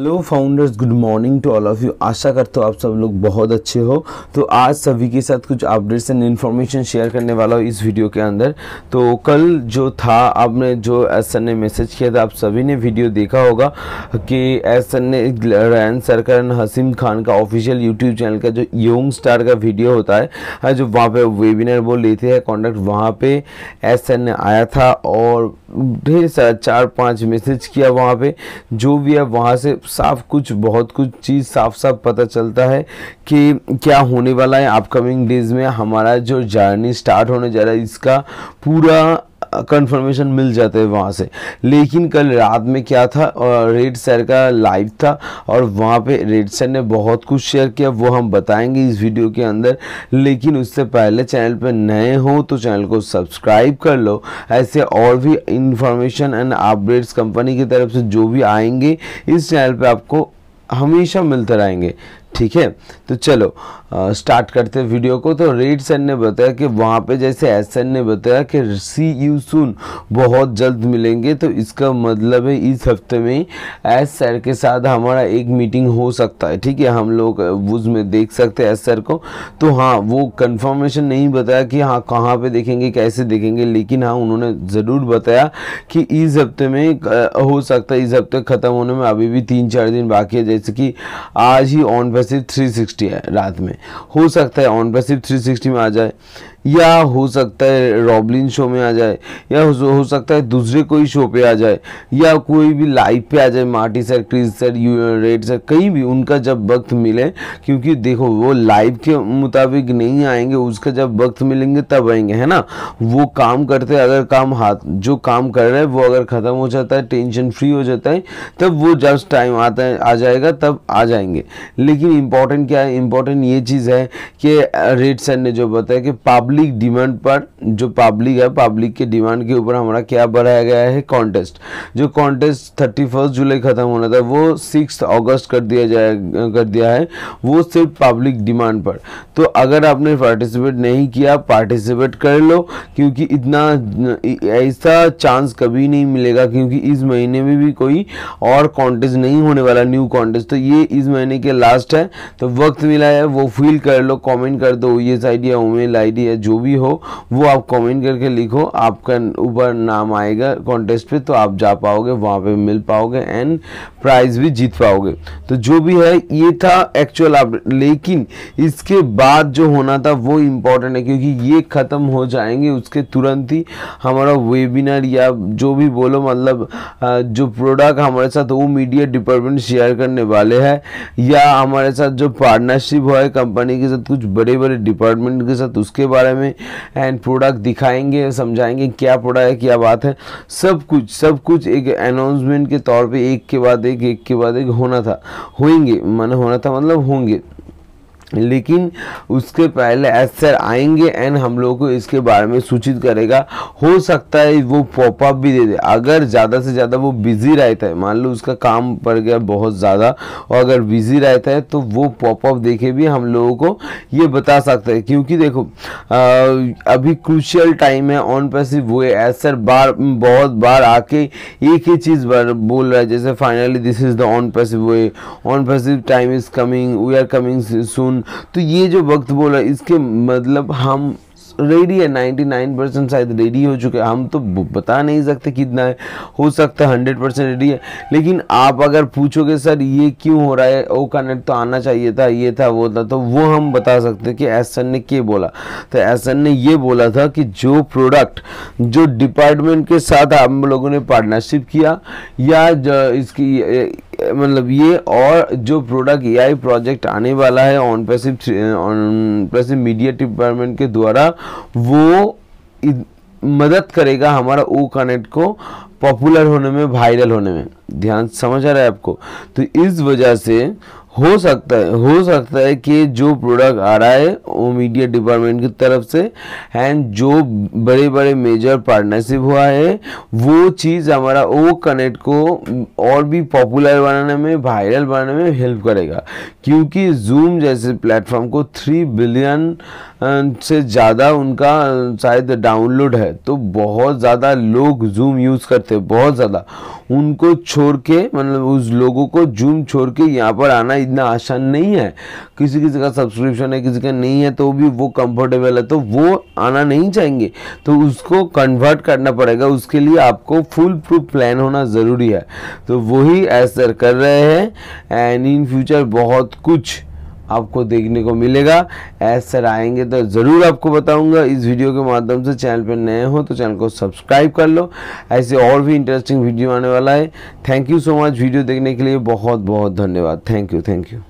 Hello founders good morning to all of you आशा करता हूँ आप सब लोग बहुत अच्छे हो। तो आज सभी के साथ कुछ अपडेट्स एंड इन्फॉर्मेशन शेयर करने वाला हूँ इस वीडियो के अंदर। तो कल जो था, आपने जो एस ने मैसेज किया था, आप सभी ने वीडियो देखा होगा कि एस ने रैन सरकार हसीम खान का ऑफिशियल यूट्यूब चैनल का जो यंग स्टार का वीडियो होता है जो वहाँ पर वेबिनार वो लेते हैं कॉन्टैक्ट वहाँ पर एस ने आया था और ढेर सारा चार पाँच मैसेज किया वहाँ पर जो भी है वहाँ से साफ़ कुछ, बहुत कुछ चीज़ साफ़ साफ़ पता चलता है कि क्या होने वाला है अपकमिंग डेज़ में। हमारा जो जर्नी स्टार्ट होने जा रहा है, इसका पूरा कंफर्मेशन मिल जाते हैं वहाँ से। लेकिन कल रात में क्या था और रेड सर का लाइव था और वहाँ पे रेड सर ने बहुत कुछ शेयर किया, वो हम बताएँगे इस वीडियो के अंदर। लेकिन उससे पहले चैनल पे नए हो तो चैनल को सब्सक्राइब कर लो। ऐसे और भी इंफॉर्मेशन एंड अपडेट्स कंपनी की तरफ़ से जो भी आएँगे, इस चैनल पर आपको हमेशा मिलते रहेंगे। ठीक है? तो चलो आ, स्टार्ट करते हैं वीडियो को। तो रेड सर ने बताया कि वहाँ पे जैसे एस सर ने बताया कि सी यू सुन बहुत जल्द मिलेंगे। तो इसका मतलब है इस हफ़्ते में एस सर के साथ हमारा एक मीटिंग हो सकता है। ठीक है? हम लोग उसमें देख सकते हैं एस सर को। तो हाँ वो कंफर्मेशन नहीं बताया कि हाँ कहाँ पे देखेंगे कैसे देखेंगे। लेकिन हाँ उन्होंने ज़रूर बताया कि इस हफ़्ते में हो सकता है इस हफ़्ते ख़त्म होने में अभी भी तीन चार दिन बाकी है। जैसे कि आज ही ऑन पे थ्री सिक्सटी है रात में। हो सकता है ऑन पे सिर्फ़ थ्री सिक्सटी में आ जाए। या हो सकता है रॉबलिन शो में आ जाए या हो, सकता है दूसरे कोई शो पे आ जाए या कोई भी लाइव पे आ जाए Marty sir Chris sir Red sir कहीं भी उनका जब वक्त मिले क्योंकि देखो वो लाइव के मुताबिक नहीं आएँगे उसका जब वक्त मिलेंगे तब आएँगे है ना? वो काम करते अगर काम हाथ जो काम कर रहे हैं वो अगर ख़त्म हो जाता है टेंशन फ्री हो जाता है तब वो जब टाइम आता है आ जाएगा तब आ जाएँगे। लेकिन इंपॉर्टेंट क्या है? इंपॉर्टेंट ये चीज़ है कि रेड सर ने जो बताया कि पब्लिक पब्लिक डिमांड पर, जो पब्लिक है पब्लिक के डिमांड के ऊपर हमारा क्या बढ़ाया गया है? कॉन्टेस्ट जो कॉन्टेस्ट थर्टी जुलाई ख़त्म होना था वो सिक्स अगस्त कर दिया जाए, कर दिया है, वो सिर्फ़ पब्लिक डिमांड पर। तो अगर आपने पार्टिसिपेट नहीं किया पार्टिसिपेट कर लो, क्योंकि इतना, ऐसा चांस कभी नहीं मिलेगा, क्योंकि इस महीने में भी कोई और कॉन्टेस्ट नहीं होने वाला न्यू कॉन्टेस्ट तो ये इस महीने के लास्ट है तो वक्त मिला है, वो फील कर लो कमेंट कर दो, ये आई डी आई डी है जो भी हो, वो आप कमेंट करके लिखो। आपका ऊपर नाम आएगा कॉन्टेस्ट पे तो आप जा पाओगे, वहाँ पे मिल पाओगे एंड प्राइज भी जीत पाओगे। तो जो भी है, ये था एक्चुअल आप लेकिन इसके बाद जो होना था, वो इम्पोर्टेंट है, क्योंकि ये ख़त्म हो जाएँगे उसके तुरंत ही। हमारा वेबिनार या जो भी बोलो मतलब जो प्रोडक्ट हमारे साथ, वो मीडिया डिपार्टमेंट शेयर करने वाले हैं, या हमारे साथ जो पार्टनरशिप है कंपनी के साथ, कुछ बड़े बड़े डिपार्टमेंट के साथ, उसके बारे बारे में एंड प्रोडक्ट दिखाएँगे, समझाएँगे क्या प्रोडक्ट है, क्या बात है। सब कुछ सब कुछ एक अनाउंसमेंट के तौर पे एक के बाद एक एक के बाद एक होना था। होंगे मन होना था मतलब होंगे। लेकिन उसके पहले एस सर आएँगे एंड हम लोग को इसके बारे में सूचित करेगा। हो सकता है वो पॉपअप भी दे दे। अगर ज़्यादा से ज़्यादा वो बिज़ी रहता है मान लो उसका काम पड़ गया बहुत ज़्यादा और अगर बिज़ी रहता है तो वो पॉपअप देखे भी हम लोगों को ये बता सकता है। क्योंकि देखो आ, अभी क्रूशियल टाइम है ऑन पैसिव वो एस सर बार बहुत बार आके एक ही चीज़ बार बोल रहा है जैसे finally this is the on passive way on passive time is coming we are coming सुन तो ये जो वक्त बोला, इसके मतलब हम रेडी है 99 परसेंट शायद रेडी हो चुके हम तो बता नहीं सकते कितना है। हो सकता है हंड्रेड परसेंट रेडी है। लेकिन आप अगर पूछोगे, सर, ये क्यों हो रहा है? ओ, कनेक्ट तो आना चाहिए था, ये था, वो था। तो वो हम बता सकते कि एस ने क्या बोला। तो एस ने ये बोला था कि जो प्रोडक्ट जो डिपार्टमेंट के साथ हम लोगों ने पार्टनरशिप किया, या इसकी मतलब ये और जो प्रोडक्ट एआई प्रोजेक्ट आने वाला है on passive on passive media department के द्वारा, वो मदद करेगा हमारा ओ कनेक्ट को पॉपुलर होने में वायरल होने में। ध्यान, समझ आ रहा है आपको? तो इस वजह से हो सकता है, हो सकता है कि जो प्रोडक्ट आ रहा है, वो मीडिया डिपार्टमेंट की तरफ़ से एंड जो बड़े बड़े मेजर पार्टनरशिप हुआ है, वो चीज़ हमारा, वो कनेक्ट को और भी पॉपुलर बनाने में वायरल बनाने में हेल्प करेगा। क्योंकि जूम जैसे प्लेटफॉर्म को थ्री बिलियन से ज़्यादा उनका शायद डाउनलोड है तो बहुत ज़्यादा लोग जूम यूज़ करते हैं, बहुत ज़्यादा। उनको छोड़ के मतलब उस लोगों को जूम छोड़ के यहाँ पर आना इतना आसान नहीं है। किसी किसी का सब्सक्रिप्शन है, किसी का नहीं है तो भी वो कंफर्टेबल है तो वो आना नहीं चाहेंगे। तो उसको कन्वर्ट करना पड़ेगा, उसके लिए आपको फुल प्रूफ प्लान होना ज़रूरी है। तो वही ऐसा कर रहे हैं एंड इन फ्यूचर बहुत कुछ आपको देखने को मिलेगा। ऐसा आएँगे तो ज़रूर आपको बताऊँगा। इस वीडियो के माध्यम से चैनल पर नए हो तो चैनल को सब्सक्राइब कर लो। ऐसे और भी इंटरेस्टिंग वीडियो आने वाला है। Thank you so much video देखने के लिए बहुत बहुत धन्यवाद। Thank you thank you